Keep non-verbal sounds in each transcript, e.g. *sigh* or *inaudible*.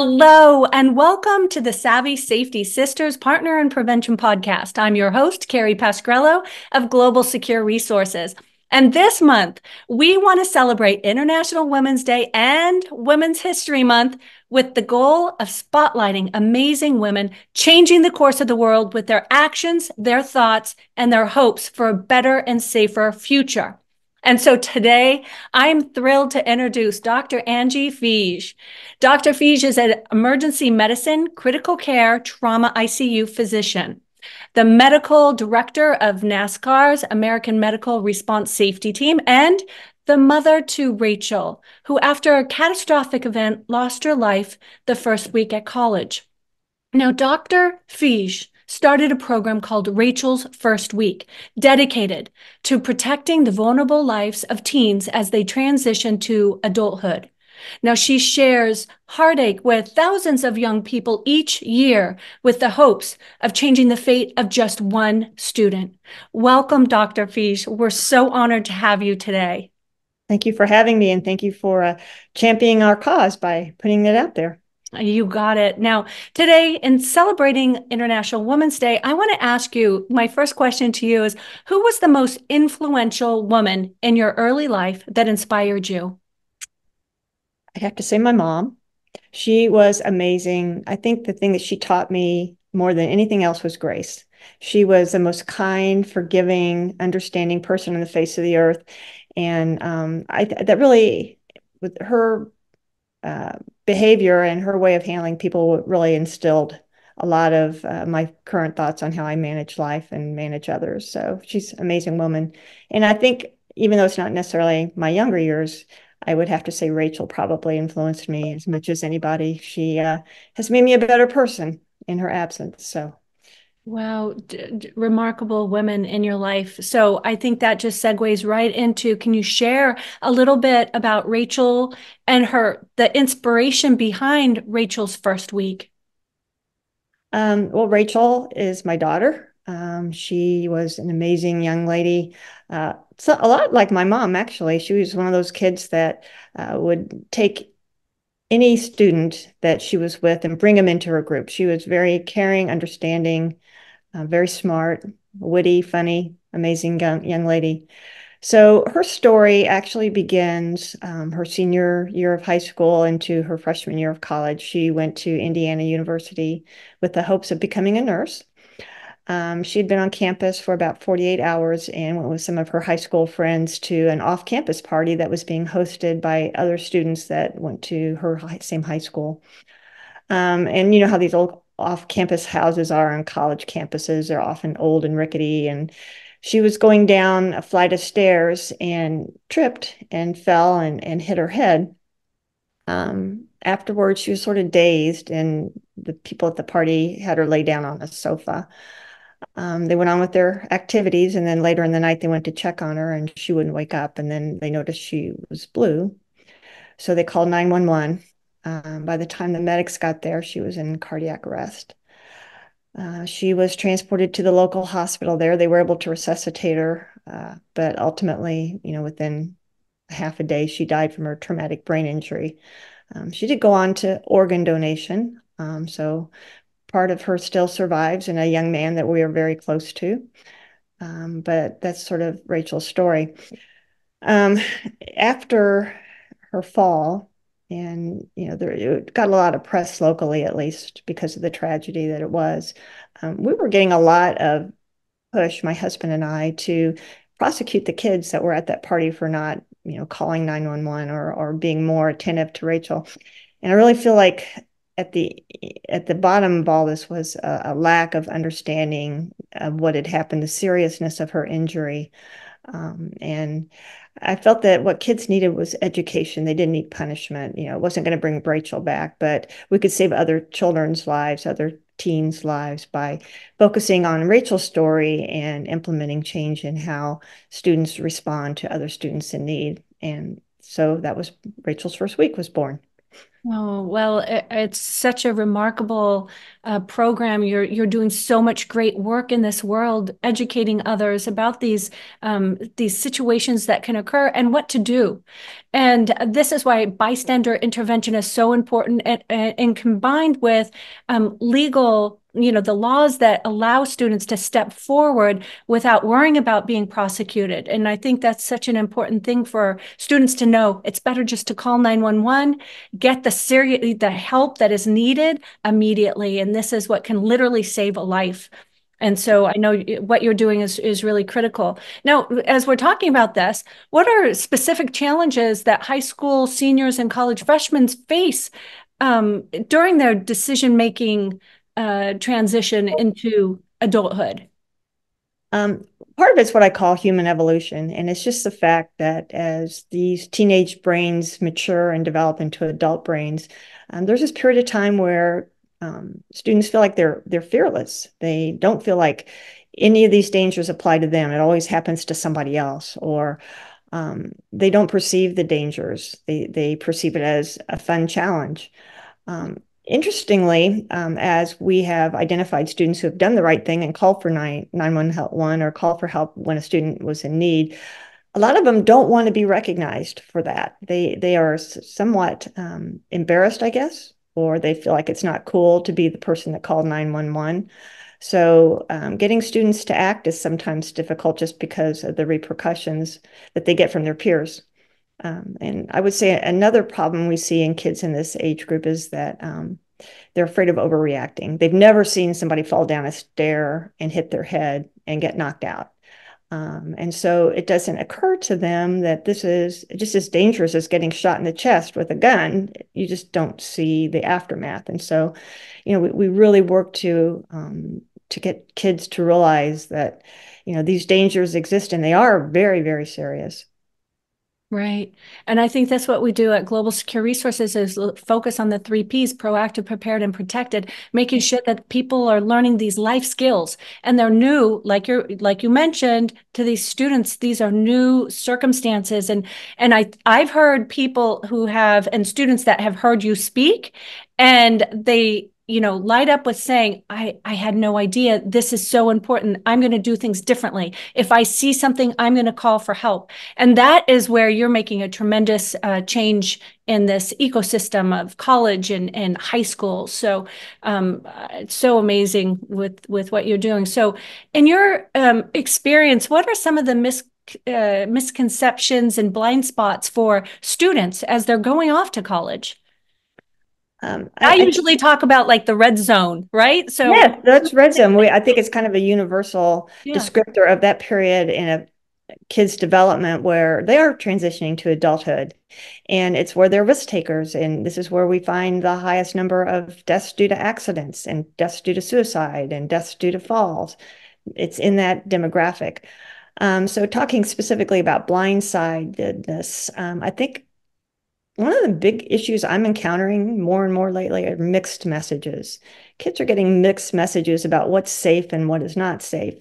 Hello, and welcome to the Savvy Safety Sisters Partner and Prevention Podcast. I'm your host, Carrie Pasquarello of Global Secure Resources. And this month, we want to celebrate International Women's Day and Women's History Month with the goal of spotlighting amazing women changing the course of the world with their actions, their thoughts, and their hopes for a better and safer future. And so today, I'm thrilled to introduce Dr. Angie Fiege. Dr. Fiege is an emergency medicine, critical care, trauma ICU physician, the medical director of NASCAR's American Medical Response Safety Team, and the mother to Rachael, who, after a catastrophic event, lost her life the first week at college. Now, Dr. Fiege started a program called Rachael's First Week, dedicated to protecting the vulnerable lives of teens as they transition to adulthood. Now, she shares heartache with thousands of young people each year with the hopes of changing the fate of just one student. Welcome, Dr. Fiege. We're so honored to have you today. Thank you for having me, and thank you for uh, championing our cause by putting it out there. You got it. Now, today, in celebrating International Women's Day, I want to ask you my first question to you is Who was the most influential woman in your early life that inspired you? I have to say, my mom. She was amazing. I think the thing that she taught me more than anything else was grace. She was the most kind, forgiving, understanding person on the face of the earth. And um, I that really, with her uh, behavior and her way of handling people really instilled a lot of uh, my current thoughts on how I manage life and manage others. So she's an amazing woman. And I think even though it's not necessarily my younger years, I would have to say Rachael probably influenced me as much as anybody. She uh, has made me a better person in her absence. So Wow, d- d- remarkable women in your life. So I think that just segues right into can you share a little bit about Rachael and her, the inspiration behind Rachael's first week? Um, well, Rachael is my daughter. Um, she was an amazing young lady. Uh, so a lot like my mom, actually. She was one of those kids that uh, would take any student that she was with and bring them into her group. She was very caring, understanding, uh, very smart, witty, funny, amazing young, young lady. So her story actually begins um, her senior year of high school into her freshman year of college. She went to Indiana University with the hopes of becoming a nurse. Um, she had been on campus for about 48 hours and went with some of her high school friends to an off campus party that was being hosted by other students that went to her high, same high school. Um, and you know how these old off campus houses are on college campuses. They're often old and rickety. And she was going down a flight of stairs and tripped and fell and, and hit her head. Um, afterwards, she was sort of dazed, and the people at the party had her lay down on a sofa. Um, they went on with their activities, and then later in the night, they went to check on her, and she wouldn't wake up. And then they noticed she was blue. So they called 911 um, by the time the medics got there, she was in cardiac arrest. Uh, she was transported to the local hospital there. They were able to resuscitate her, uh, but ultimately, you know, within half a day, she died from her traumatic brain injury. Um, she did go on to organ donation. Um, so part of her still survives in a young man that we are very close to. Um, but that's sort of Rachael's story. Um, after her fall, and you know there it got a lot of press locally at least because of the tragedy that it was um, we were getting a lot of push my husband and i to prosecute the kids that were at that party for not you know calling 911 or or being more attentive to rachael and i really feel like at the at the bottom of all this was a, a lack of understanding of what had happened the seriousness of her injury um, and I felt that what kids needed was education. They didn't need punishment. You know, it wasn't going to bring Rachael back, but we could save other children's lives, other teens' lives by focusing on Rachael's story and implementing change in how students respond to other students in need. And so that was Rachael's first week was born. Oh, well, it, it's such a remarkable uh, program. You're you're doing so much great work in this world, educating others about these um, these situations that can occur and what to do. And this is why bystander intervention is so important, and, and combined with um, legal you know the laws that allow students to step forward without worrying about being prosecuted. And i think that's such an important thing for students to know. It's better just to call 911 get the serious the help that is needed immediately. And this is what can literally save a life. And so I know what you're doing is, is really critical. Now, as we're talking about this, what are specific challenges that high school seniors and college freshmen face um, during their decision making uh, transition into adulthood? Um, part of it's what I call human evolution. And it's just the fact that as these teenage brains mature and develop into adult brains, um, there's this period of time where um, students feel like they're they're fearless. They don't feel like any of these dangers apply to them. It always happens to somebody else, or um, they don't perceive the dangers. They they perceive it as a fun challenge. Um, Interestingly, um, as we have identified students who have done the right thing and called for 911 or called for help when a student was in need, a lot of them don't want to be recognized for that. They they are somewhat um, embarrassed, I guess, or they feel like it's not cool to be the person that called 911. So um, getting students to act is sometimes difficult just because of the repercussions that they get from their peers. Um, and I would say another problem we see in kids in this age group is that um, they're afraid of overreacting. They've never seen somebody fall down a stair and hit their head and get knocked out. Um, and so it doesn't occur to them that this is just as dangerous as getting shot in the chest with a gun. You just don't see the aftermath. And so, you know, we, we really work to um, to get kids to realize that, you know, these dangers exist and they are very, very serious. Right. And I think that's what we do at Global Secure Resources is focus on the three Ps, proactive, prepared, and protected, making sure that people are learning these life skills and they're new, like you're like you mentioned to these students, these are new circumstances. And and I I've heard people who have and students that have heard you speak and they you know light up with saying i i had no idea. This is so important. I'm going to do things differently. If i see something i'm going to call for help. And that is where you're making a tremendous uh, change in this ecosystem of college and, and high school. So um, it's so amazing with with what you're doing. So in your um, experience what are some of the mis uh, misconceptions and blind spots for students as they're going off to college um, I, I, usually talk about like the red zone, right? So yeah, that's red zone. We, I think it's kind of a universal yeah. descriptor of that period in a kid's development where they are transitioning to adulthood, and it's where they're risk takers, and this is where we find the highest number of deaths due to accidents, and deaths due to suicide, and deaths due to falls. It's in that demographic. Um, so, talking specifically about blindsidedness, um, I think one of the big issues I'm encountering more and more lately are mixed messages. Kids are getting mixed messages about what's safe and what is not safe.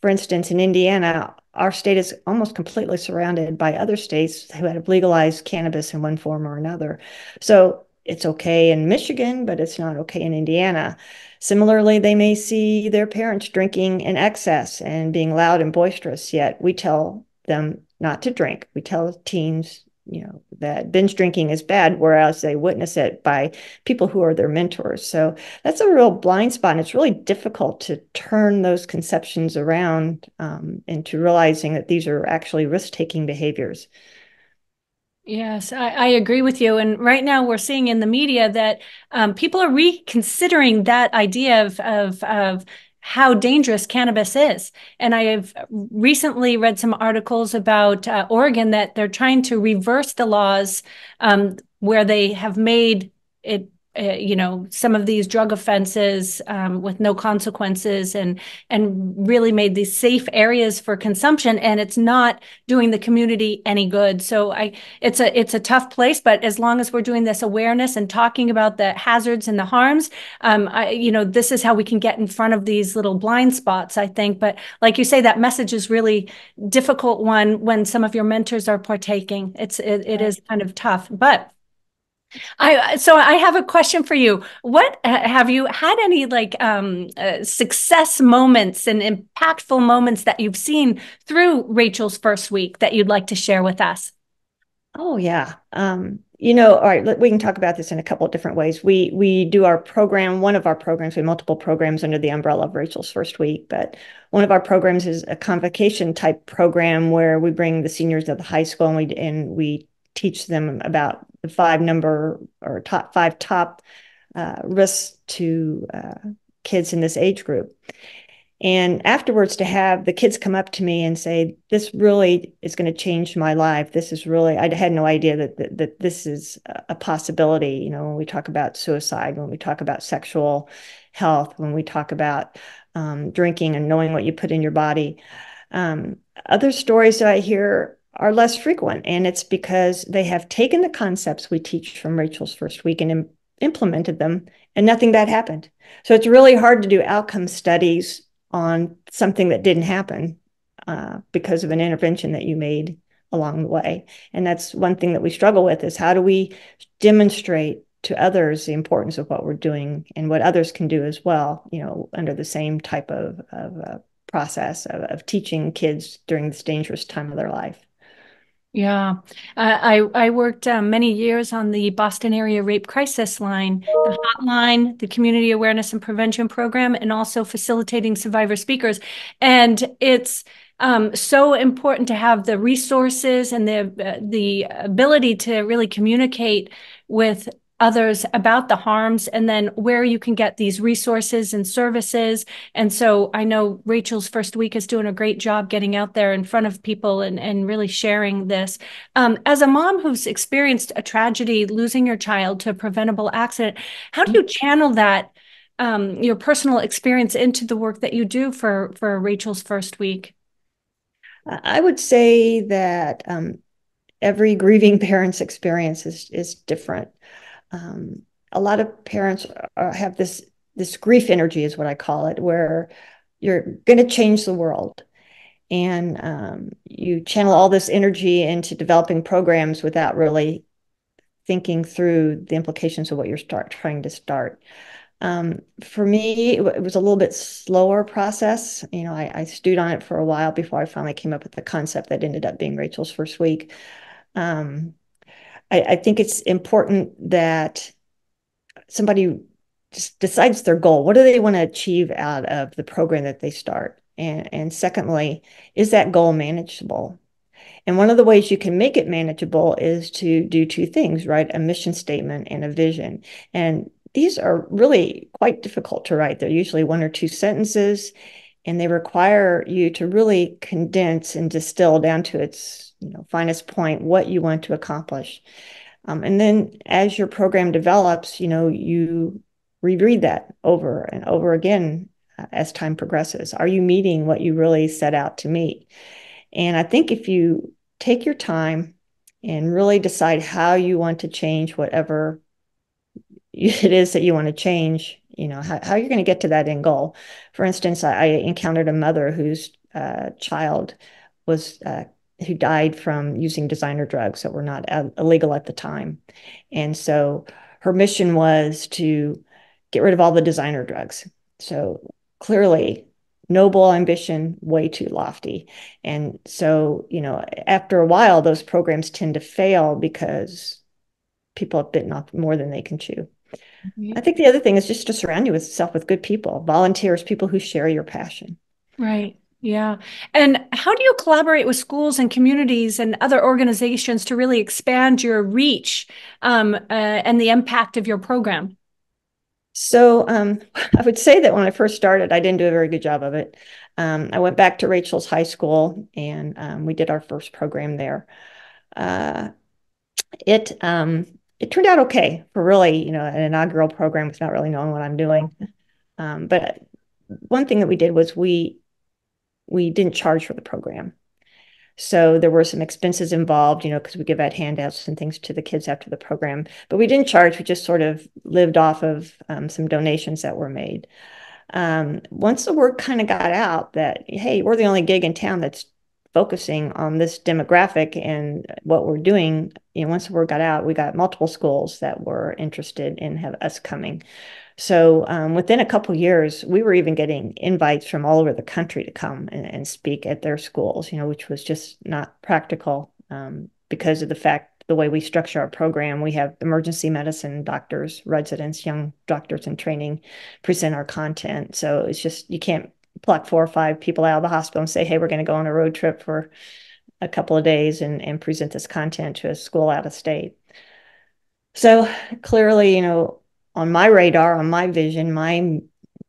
For instance, in Indiana, our state is almost completely surrounded by other states who have legalized cannabis in one form or another. So it's okay in Michigan, but it's not okay in Indiana. Similarly, they may see their parents drinking in excess and being loud and boisterous, yet we tell them not to drink. We tell teens you know that binge drinking is bad whereas they witness it by people who are their mentors so that's a real blind spot and it's really difficult to turn those conceptions around um, into realizing that these are actually risk-taking behaviors Yes, I, I, agree with you. And right now, we're seeing in the media that um, people are reconsidering that idea of of, of how dangerous cannabis is. And I have recently read some articles about uh, Oregon that they're trying to reverse the laws um, where they have made it uh, you know some of these drug offenses um, with no consequences and and really made these safe areas for consumption and it's not doing the community any good. So i it's a it's a tough place but as long as we're doing this awareness and talking about the hazards and the harms um, I, you know this is how we can get in front of these little blind spots i think. But like you say that message is really difficult one when some of your mentors are partaking. It's it, it is kind of tough. But I so I have a question for you. What have you had any like um, uh, success moments and impactful moments that you've seen through Rachael's first week that you'd like to share with us? Oh yeah. Um, you know, all right, we can talk about this in a couple of different ways. We we do our program, one of our programs, we have multiple programs under the umbrella of Rachael's first week, but one of our programs is a convocation type program where we bring the seniors of the high school and we and we teach them about the five number or top five top uh, risks to uh, kids in this age group. And afterwards, to have the kids come up to me and say, "This really is going to change my life. This is really I had no idea that, that that this is a possibility." You know, when we talk about suicide, when we talk about sexual health, when we talk about um, drinking and knowing what you put in your body. Um, other stories that I hear are less frequent. And it's because they have taken the concepts we teach from Rachael's first week and Im- implemented them, and nothing bad happened. So it's really hard to do outcome studies on something that didn't happen uh, because of an intervention that you made along the way. And that's one thing that we struggle with is how do we demonstrate to others the importance of what we're doing and what others can do as well, you know, under the same type of, of uh, process of, of teaching kids during this dangerous time of their life. Yeah, uh, I I worked um, many years on the Boston area rape crisis line, the hotline, the community awareness and prevention program, and also facilitating survivor speakers. And it's um, so important to have the resources and the uh, the ability to really communicate with others about the harms and then where you can get these resources and services. And so I know Rachael's first week is doing a great job getting out there in front of people and, and really sharing this. Um, as a mom who's experienced a tragedy, losing your child to a preventable accident, how do you channel that? Um, your personal experience into the work that you do for for Rachael's first week? I would say that um, every grieving parent's experience is is different um, a lot of parents are, have this this grief energy is what I call it, where you're going to change the world, and um, you channel all this energy into developing programs without really thinking through the implications of what you're start trying to start. Um, for me, it, it, was a little bit slower process. You know, I, I, stewed on it for a while before I finally came up with the concept that ended up being Rachael's first week. Um, I, I think it's important that somebody just decides their goal. What do they want to achieve out of the program that they start? And, and secondly, is that goal manageable? And one of the ways you can make it manageable is to do two things, right? A mission statement and a vision. And these are really quite difficult to write. They're usually one or two sentences, and they require you to really condense and distill down to its you know finest point what you want to accomplish. Um, and then as your program develops you know you reread that over and over again uh, as time progresses. Are you meeting what you really set out to meet? And i think if you take your time and really decide how you want to change whatever *laughs* it is that you want to change you know how, how you're going to get to that end goal for instance i, I encountered a mother whose uh, child was uh, who died from using designer drugs that were not illegal at the time. And so her mission was to get rid of all the designer drugs. So clearly, noble ambition, way too lofty. And so, you know, after a while, those programs tend to fail because people have bitten off more than they can chew. Mm-hmm. I think the other thing is just to surround yourself with good people, volunteers, people who share your passion. Right. Yeah. And how do you collaborate with schools and communities and other organizations to really expand your reach um, uh, and the impact of your program? So um, *laughs* I would say that when I first started, I didn't do a very good job of it. Um, I went back to Rachael's high school and um, we did our first program there. Uh, it um, it turned out okay for really, you know, an inaugural program with not really knowing what I'm doing. Um, but one thing that we did was we we didn't charge for the program. So there were some expenses involved, you know, because we give out handouts and things to the kids after the program, but we didn't charge. We just sort of lived off of um, some donations that were made. Um, once the word kind of got out that, hey, we're the only gig in town that's focusing on this demographic and what we're doing, you know, once the word got out, we got multiple schools that were interested in have us coming. So um, within a couple years, we were even getting invites from all over the country to come and, and speak at their schools, you know, which was just not practical um, because of the fact the way we structure our program. We have emergency medicine doctors, residents, young doctors in training present our content. So it's just, you can't pluck four or five people out of the hospital and say, hey, we're going to go on a road trip for a couple of days and, and present this content to a school out of state. So clearly, you know, on my radar, on my vision, my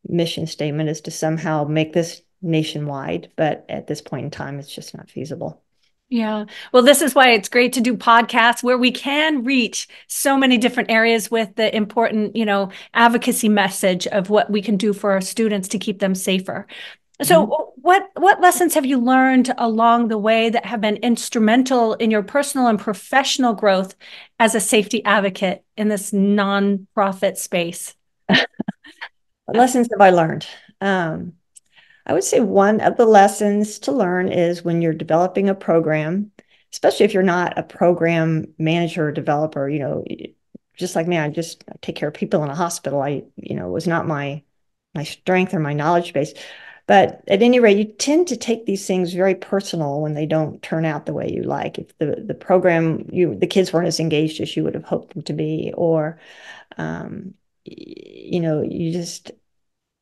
mission statement is to somehow make this nationwide. But at this point in time, it's just not feasible. Yeah. Well, this is why it's great to do podcasts where we can reach so many different areas with the important, you know, advocacy message of what we can do for our students to keep them safer. So mm-hmm. what what lessons have you learned along the way that have been instrumental in your personal and professional growth as a safety advocate in this nonprofit space? *laughs* lessons have I learned? Um, I would say one of the lessons to learn is when you're developing a program, especially if you're not a program manager or developer, you know, just like me, I just take care of people in a hospital. I, you know, was not my my strength or my knowledge base. But at any rate, you tend to take these things very personal when they don't turn out the way you like. If the the program you the kids weren't as engaged as you would have hoped them to be, or um, you know, you just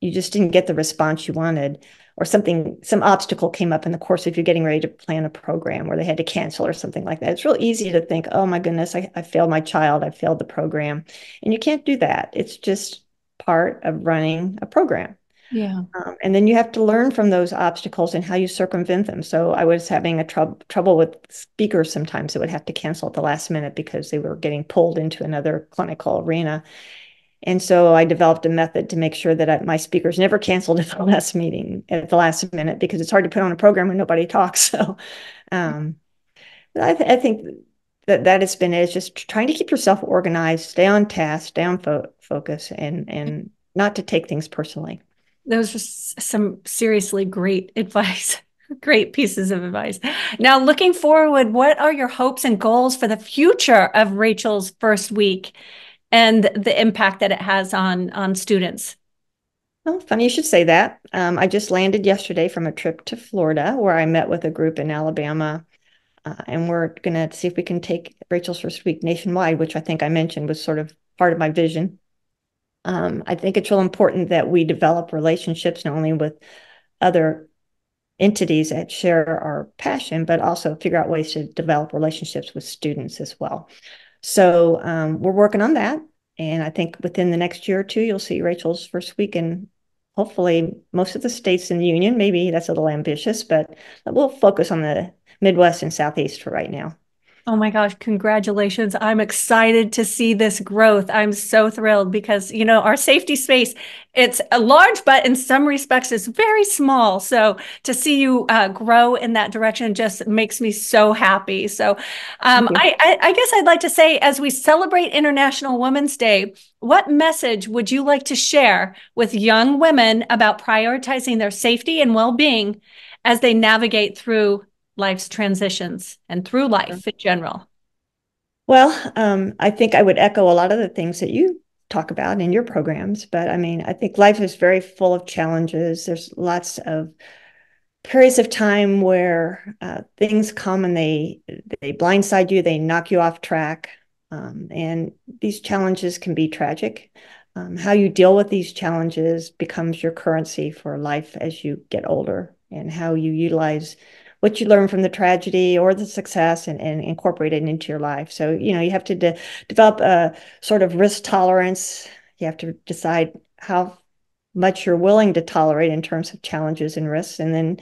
you just didn't get the response you wanted or something some obstacle came up in the course of you're getting ready to plan a program where they had to cancel or something like that. It's real easy to think oh my goodness I, I failed my child i failed the program. And you can't do that. It's just part of running a program. Yeah. Um, and then you have to learn from those obstacles and how you circumvent them. So i was having a tr- trouble with speakers sometimes that would have to cancel at the last minute because they were getting pulled into another clinical arena and so I developed a method to make sure that I, my speakers never canceled *laughs* at the last meeting at the last minute because it's hard to put on a program when nobody talks. *laughs* So um, I, th- I, think that that has been it. It's just trying to keep yourself organized, stay on task, stay on fo- focus, and and not to take things personally. Those are some seriously great *laughs* advice. Great pieces of advice. Now, looking forward, what are your hopes and goals for the future of Rachael's first week? And the impact that it has on on students. Well, funny you should say that. Um, I just landed yesterday from a trip to Florida where I met with a group in Alabama. Uh, and we're going to see if we can take Rachael's First Week nationwide, which I think I mentioned was sort of part of my vision. Um, I think it's real important that we develop relationships not only with other entities that share our passion, but also figure out ways to develop relationships with students as well. So um, we're working on that. And I think within the next year or two, you'll see Rachael's first week in hopefully most of the states in the union. Maybe that's a little ambitious, but we'll focus on the Midwest and Southeast for right now. Oh my gosh, congratulations. I'm excited to see this growth. I'm so thrilled because, you know, our safety space, it's a large, but in some respects, it's very small. So to see you uh, grow in that direction just makes me so happy. So um, I, I, I guess I'd like to say, as we celebrate International Women's Day, what message would you like to share with young women about prioritizing their safety and well being as they navigate through life's transitions and through life in general? Well, um, I think I would echo a lot of the things that you talk about in your programs, but I mean, I think life is very full of challenges. There's lots of periods of time where uh, things come and they they blindside you, they knock you off track, um, and these challenges can be tragic. Um, how you deal with these challenges becomes your currency for life as you get older, and how you utilize what you learn from the tragedy or the success and, and incorporate it into your life. So, you know, you have to de- develop a sort of risk tolerance. You have to decide how much you're willing to tolerate in terms of challenges and risks, and then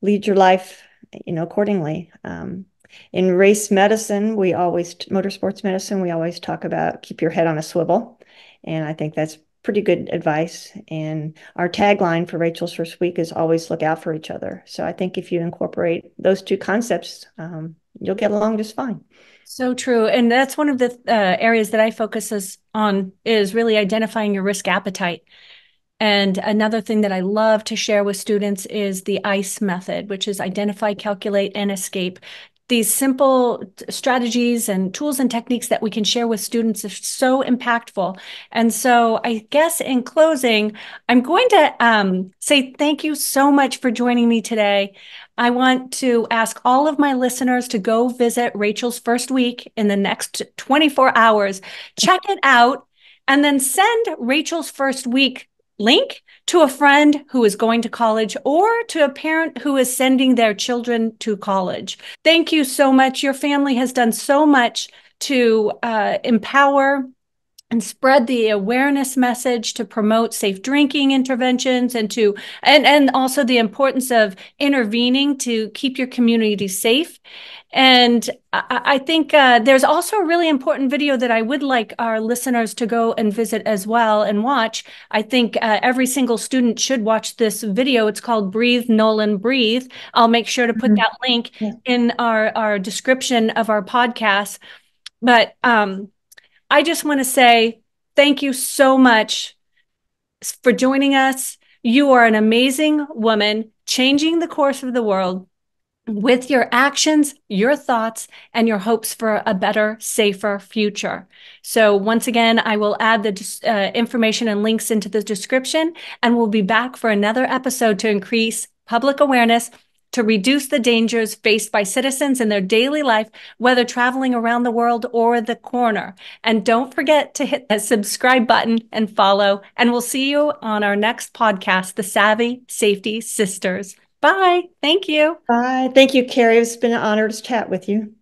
lead your life, you know, accordingly. Um, in race medicine, we always, motorsports medicine, we always talk about keep your head on a swivel. And I think that's pretty good advice. And our tagline for Rachael's First Week is always look out for each other. So I think if you incorporate those two concepts, um, you'll get along just fine. So true. And that's one of the uh, areas that I focus on is really identifying your risk appetite. And another thing that I love to share with students is the ICE method, which is identify, calculate, and escape these simple strategies and tools and techniques that we can share with students are so impactful. And so I guess in closing, I'm going to um, say thank you so much for joining me today. I want to ask all of my listeners to go visit Rachael's first week in the next 24 hours. Check it out and then send Rachael's first week link to a friend who is going to college or to a parent who is sending their children to college. Thank you so much. Your family has done so much to uh, empower and spread the awareness message to promote safe drinking interventions and to and and also the importance of intervening to keep your community safe and I, I think uh, there's also a really important video that I would like our listeners to go and visit as well and watch. I think uh, every single student should watch this video. It's called Breathe, Nolan, Breathe. I'll make sure to put mm-hmm. that link yeah. in our, our description of our podcast. But um, I just want to say thank you so much for joining us. You are an amazing woman changing the course of the world with your actions, your thoughts, and your hopes for a better, safer future. So, once again, I will add the uh, information and links into the description, and we'll be back for another episode to increase public awareness. To reduce the dangers faced by citizens in their daily life, whether traveling around the world or the corner. And don't forget to hit that subscribe button and follow. And we'll see you on our next podcast, The Savvy Safety Sisters. Bye. Thank you. Bye. Thank you, Carrie. It's been an honor to chat with you.